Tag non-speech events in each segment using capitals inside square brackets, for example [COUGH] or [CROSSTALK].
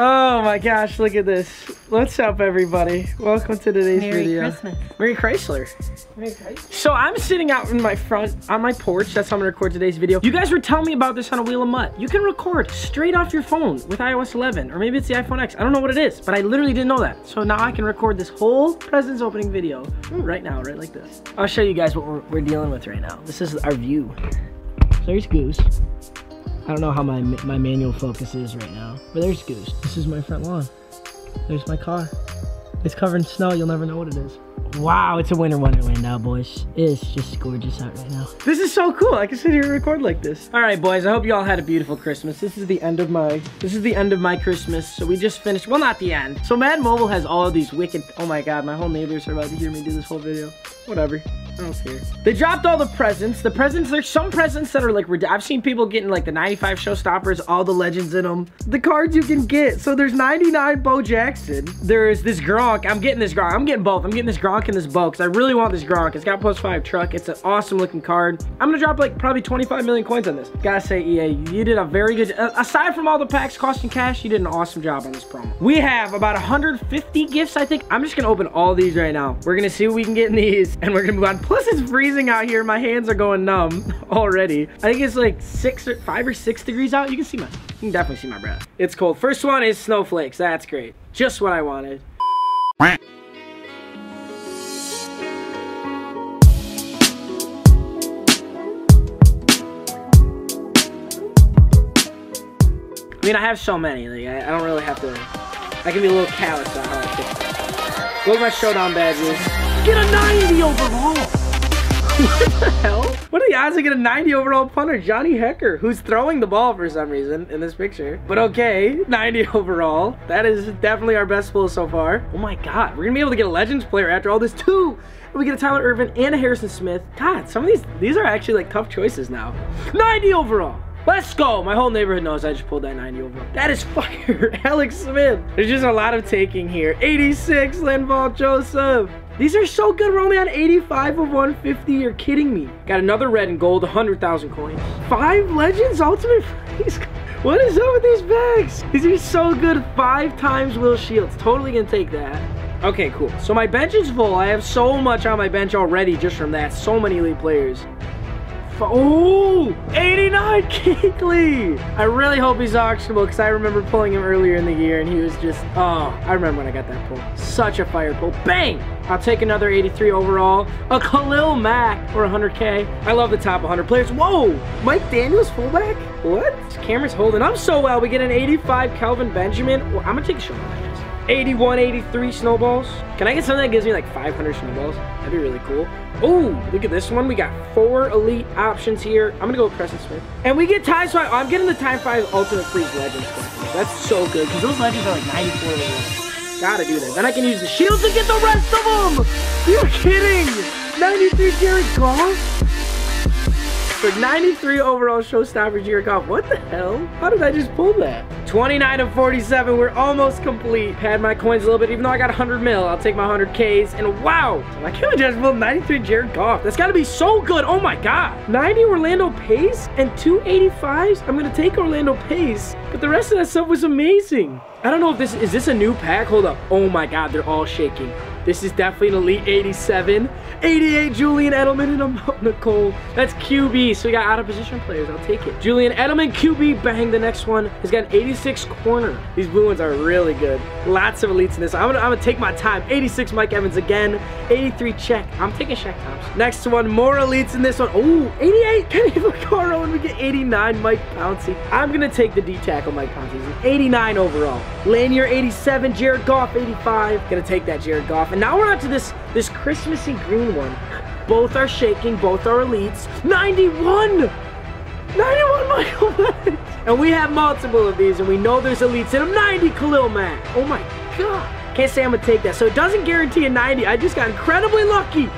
Oh my gosh, look at this. What's up, everybody? Welcome to today's Merry video. Christmas. Merry Chrysler. Merry Chrysler. So I'm sitting out in my front, on my porch. That's how I'm gonna record today's video. You guys were telling me about this on a Wheel of Mutt. You can record straight off your phone with iOS 11, or maybe it's the iPhone X. I don't know what it is, but I literally didn't know that. So now I can record this whole presents opening video right now, right like this. I'll show you guys what we're, we're dealing with right now. This is our view. So there's Goose. I don't know how my, my manual focus is right now, but there's Goose. This is my front lawn. There's my car. It's covered in snow. You'll never know what it is. Wow, it's a winter wonderland now, boys. It's just gorgeous out right now. This is so cool. I can sit here and record like this. All right, boys. I hope you all had a beautiful Christmas. This is the end of my. This is the end of my Christmas. So we just finished. Well, not the end. So Madden Mobile has all of these wicked. Oh my God, my whole neighbors are about to hear me do this whole video. Whatever. I don't. They dropped all the presents. The presents, there's some presents that are like, I've seen people getting like the 95 showstoppers, all the legends in them. The cards you can get. So there's 99 Bo Jackson. There's this Gronk. I'm getting this Gronk. I'm getting both. I'm getting this Gronk and this Bo because I really want this Gronk. It's got plus five truck. It's an awesome looking card. I'm gonna drop like probably 25 million coins on this. Gotta say, EA, you did a very good, uh, aside from all the packs costing cash, you did an awesome job on this promo. We have about 150 gifts, I think. I'm just gonna open all these right now. We're gonna see what we can get in these [LAUGHS] and we're gonna move on. Plus it's freezing out here. My hands are going numb already. I think it's like six or five or six degrees out. You can see my, you can definitely see my breath. It's cold. First one is snowflakes. That's great. Just what I wanted. I mean, I have so many. Like, I, don't really have to. I can be a little callous on how I pick. Look at my showdown badges. Get a 90 overall. What the hell? What are the odds I get a 90 overall punter? Johnny Hekker, who's throwing the ball for some reason in this picture. But okay, 90 [LAUGHS] overall. That is definitely our best pull so far. Oh my God, we're gonna be able to get a Legends player after all this too. We get a Tyler Irvin and a Harrison Smith. God, some of these, these are actually like tough choices now. 90 overall. Let's go. My whole neighborhood knows I just pulled that 90 overall. That is fire. [LAUGHS] Alex Smith. There's just a lot of taking here. 86, Linval Joseph. These are so good. We're only on 85 of 150. You're kidding me. Got another red and gold, 100,000 coins. Five Legends Ultimate Freeze. What is up with these bags? These are so good. Five times Will Shields. Totally gonna take that. Okay, cool. So my bench is full. I have so much on my bench already just from that. So many elite players. Oh, 89 [LAUGHS] Kuechly. I really hope he's auctionable because I remember pulling him earlier in the year and he was just, oh, I remember when I got that pull. Such a fire pull. Bang! I'll take another 83 overall. A Khalil Mack for 100K. I love the top 100 players. Whoa, Mike Daniels fullback? What? This camera's holding up so well. We get an 85 Kelvin Benjamin. Well, I'm gonna take a shot. 81, 83 snowballs. Can I get something that gives me like 500 snowballs? That'd be really cool. Oh, look at this one. We got four elite options here. I'm gonna go with Preston Smith. And we get time five. I'm getting the time five ultimate freeze legends. That's so good because those legends are like 94 legends. Gotta do that. Then I can use the shields to get the rest of them. You're kidding. 93 Jared Goff. For 93 overall showstopper Jared Goff. What the hell? How did I just pull that? 29 of 47. We're almost complete. Pad my coins a little bit. Even though I got 100 mil, I'll take my 100 Ks. And wow, I can't just 93 Jared Goff. That's got to be so good. Oh my God. 90 Orlando Pace and 285s. I'm going to take Orlando Pace. But the rest of that stuff was amazing. I don't know if this is this a new pack. Hold up. Oh my God, they're all shaking. This is definitely an Elite 87. 88 Julian Edelman and um, a [LAUGHS] Nicole. That's QB, so we got out of position players. I'll take it. Julian Edelman, QB, bang. The next one has got an 86 corner. These blue ones are really good. Lots of elites in this. I'm gonna, I'm gonna take my time. 86 Mike Evans again. 83 check. I'm taking Shaq Thompson. Next one, more elites in this one. Oh, 88 [LAUGHS] Kenny Vaccaro, and we get 89 Mike Pouncey. I'm gonna take the D tackle Mike Pouncey. 89 overall. Lanier 87, Jared Goff 85. Gonna take that Jared Goff. And now we're on to this, this Christmassy green one. Both are shaking, both are elites. 91! 91 Michael Penix. And we have multiple of these, and we know there's elites in them. 90 Khalil Mack. Oh my god. Can't say I'm gonna take that. So it doesn't guarantee a 90. I just got incredibly lucky.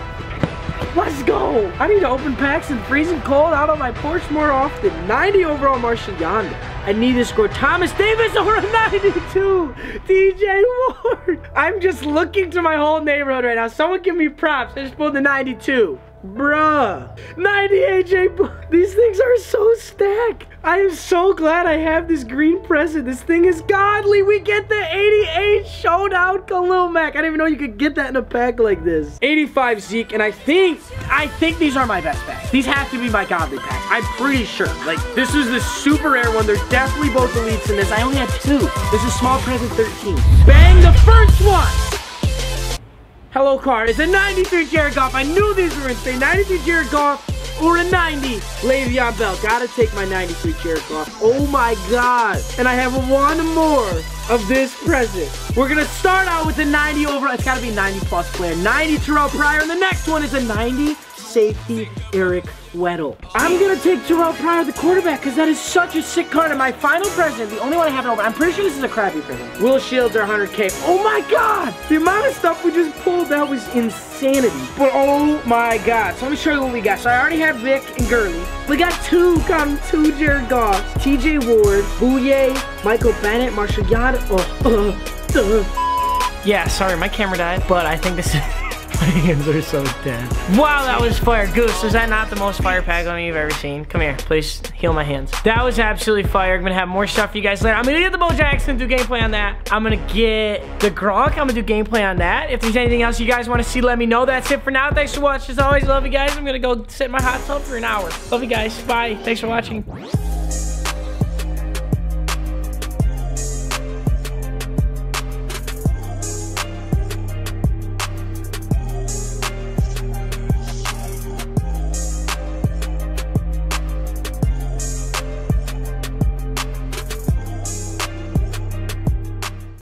Let's go. I need to open packs in freezing cold out on my porch more often. 90 overall Marshal Yanda. I need to score Thomas Davis a 92. [LAUGHS] TJ Ward. I'm just looking to my whole neighborhood right now. Someone give me props. I just pulled the 92. Bruh. 90 AJ. These things are so stacked. I am so glad I have this green present. This thing is godly. We get the 88 Showdown Khalil Mack. I didn't even know you could get that in a pack like this. 85 Zeke, and I think, I think these are my best packs. These have to be my godly packs. I'm pretty sure. Like, this is the super rare one. They're definitely both elites in this. I only had two. This is small present 13. Bang the first one. Hello card. It's a 93 Jared Goff. I knew these were insane. 93 Jared Goff or a 90 Le'Veon Bell. Gotta take my 93 Jared Goff. Oh my god. And I have one more of this present. We're gonna start out with the 90 over. It's gotta be 90 plus player. 90 Terrell Pryor. And the next one is a 90 safety Eric Weddle. I'm gonna take Terrell Pryor, the quarterback, because that is such a sick card. And my final present, the only one I haven't opened, I'm pretty sure this is a crappy present. Will Shields are 100K. Oh my god! The amount of stuff we just pulled, that was insanity. But oh my god. So let me show you what we got. So I already had Vic and Gurley. We got two, got two Jared Goffs, TJ Ward, Bouye, Michael Bennett, Marshal Yanda. Oh, [LAUGHS] uh, uh. Yeah, sorry, my camera died, but I think this is... My hands are so dead. Wow, that was fire. Goose, is that not the most fire pack on you've ever seen? Come here, please heal my hands. That was absolutely fire. I'm gonna have more stuff for you guys later. I'm gonna get the Bo Jackson, do gameplay on that. I'm gonna get the Gronk. I'm gonna do gameplay on that. If there's anything else you guys wanna see, let me know. That's it for now. Thanks for watching. As always, love you guys. I'm gonna go sit in my hot tub for an hour. Love you guys. Bye. Thanks for watching.